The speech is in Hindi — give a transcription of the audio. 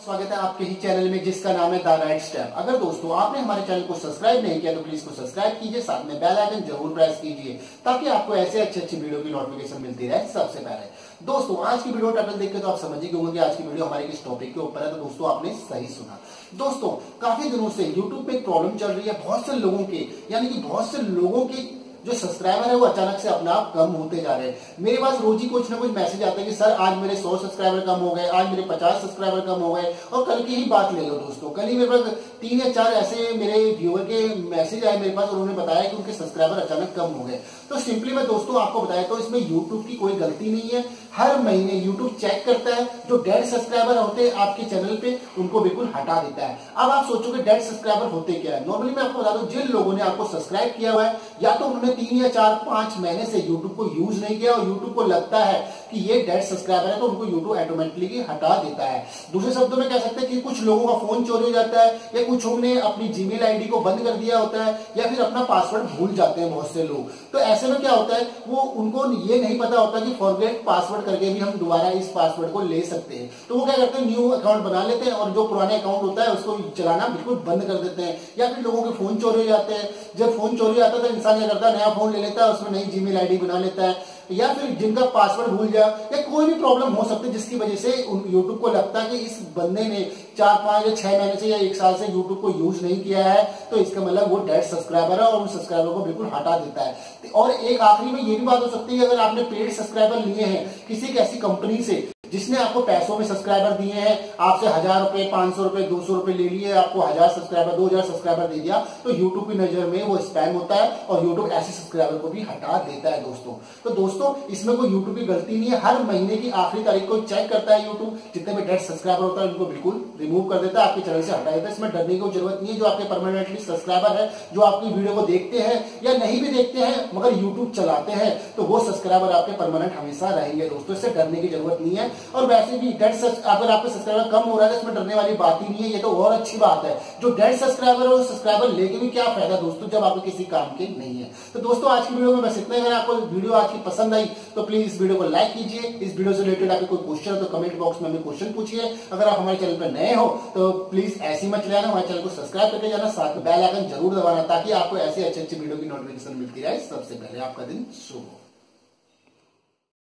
स्वागत है आपके ही चैनल में, जिसका नाम है द राइट स्टेप। अगर दोस्तों, आपने हमारे चैनल को सब्सक्राइब नहीं किया तो प्लीज़ को सब्सक्राइब कीजिए, साथ में बेल आइकन ज़रूर प्रेस कीजिए, ताकि आपको ऐसे अच्छे अच्छे वीडियो की नोटिफिकेशन मिलती रहे सबसे पहले। दोस्तों, आज की वीडियो टाइटल देख तो आप समझ ही होंगे आज की वीडियो हमारे किस टॉपिक के ऊपर है तो दोस्तों, आपने सही सुना। दोस्तों, काफ़ी दिनों से यूट्यूब पे एक प्रॉब्लम चल रही है, बहुत से लोगों के, यानी कि बहुत से लोगों की जो सब्सक्राइबर है वो अचानक से अपने आप कम होते जा रहे हैं। मेरे पास रोज ही कुछ ना कुछ मैसेज आता है कि, सर, आज मेरे सौ सब्सक्राइबर कम हो गए, आज मेरे 50 सब्सक्राइबर कम हो गए। और कल की ही बात ले लो दोस्तों। कल ही मेरे पास तीन या चार ऐसे मेरे व्यूअर के मैसेज आए मेरे पास, उन्होंने बताया कि उनके सब्सक्राइबर अचानक कम हो गए। तो सिंपली मैं दोस्तों आपको बताया तो इसमें यूट्यूब की कोई गलती नहीं है। हर महीने यूट्यूब चेक करता है, जो डेड सब्सक्राइबर होते हैं आपके चैनल पे, उनको बिल्कुल हटा देता है। अब आप सोचोगे डेड सब्सक्राइबर होते क्या है? नॉर्मली मैं आपको बता दूँ, जिन लोगों ने आपको सब्सक्राइब किया हुआ है, या तो उन्होंने तीन या चार, पाँच महीने से यूट्यूब को यूज़ नहीं किया और यूट्यूब को लगता है कि ये डेड सब्सक्राइबर है तो उनको यूट्यूब ऑटोमेटिकली हटा देता है। दूसरे शब्दों में कह सकते हैं कि कुछ लोगों का फ़ोन चोरी हो जाता है, या कुछ ने अपनी जीमेल आईडी को बंद कर दिया होता है, या फिर अपना पासवर्ड भूल जाते हैं बहुत से लोग। तो ऐसे में क्या होता है, वो उनको ये नहीं पता होता कि फॉरगेट पासवर्ड करके भी हम दोबारा इस पासवर्ड को ले सकते हैं। तो वो क्या करते हैं न्यू अकाउंट बना लेते हैं और जो पुराने अकाउंट होता है, उसको चलाना बिल्कुल बंद कर देते हैं, या फिर लोगों के फ़ोन चोरी हो जाते हैं। जब फ़ोन चोरी आता है तो इंसान क्या करता है नया फ़ोन ले लेता है, उसमें नई जीमेल आईडी बना लेता है, या फिर जिनका पासवर्ड भूल जाए या कोई भी प्रॉब्लम हो सकती है, जिसकी वजह से यूट्यूब को लगता है कि इस बंदे ने चार, पाँच या छह महीने से या एक साल से यूट्यूब को यूज़ नहीं किया है तो इसका मतलब वो डेड सब्सक्राइबर है और उन सब्सक्राइबर को बिल्कुल हटा देता है। और एक आखिरी में ये भी बात हो सकती है, अगर आपने पेड सब्सक्राइबर लिए हैं किसी ऐसी कंपनी से जिसने आपको पैसों में सब्सक्राइबर दिए हैं, आपसे हज़ार रुपए, पाँच सौ रुपए, दो सौ रुपए ले लिए, आपको हज़ार सब्सक्राइबर दो हज़ार सब्सक्राइबर दे दिया तो यूट्यूब की नज़र में वो स्पैम होता है और यूट्यूब ऐसे सब्सक्राइबर को भी हटा देता है दोस्तों। तो दोस्तों, इसमें कोई यूट्यूब की गलती नहीं है। हर महीने की आखिरी तारीख को चेक करता है यूट्यूब जितने भी डेड सब्सक्राइबर होता है, उनको बिल्कुल रिमूव कर देता है, आपके चैनल से हटा देता है। इसमें डरने की ज़रूरत नहीं है। जो आपके परमानेंटली सब्सक्राइबर है, जो आपकी वीडियो को देखते हैं या नहीं भी देखते हैं, मगर यूट्यूब चलाते हैं तो वो सब्सक्राइबर आपके परमानेंट हमेशा रहेंगे दोस्तों। इससे डरने की ज़रूरत नहीं है। और वैसे भी डेड अगर आपका सब्सक्राइबर कम हो रहा है तो इसमें डरने वाली बात ही नहीं है, ये तो और अच्छी बात है। जो डेड सब्सक्राइबर है, वो सब्सक्राइबर लेके भी क्या फ़ायदा दोस्तों जब आपको किसी काम के नहीं है? तो दोस्तों, आज की वीडियो में बस इतना अगर आपको वीडियो आज की पसंद आई तो प्लीज़ इस वीडियो को लाइक कीजिए। इस वीडियो से रिलेटेड आपके कोई क्वेश्चन तो कमेंट बॉक्स में हमें क्वेश्चन पूछिए। अगर आप हमारे चैनल पर नए हो तो प्लीज़ ऐसी मत चलाना, हमारे चैनल को सब्सक्राइब करके जाना। साथ में बेल आइकन ज़रूर दबाना, ताकि आपको ऐसे अच्छे अच्छे वीडियो की नोटिफिकेशन मिलती रहे सबसे पहले आपका दिन शुभ हो।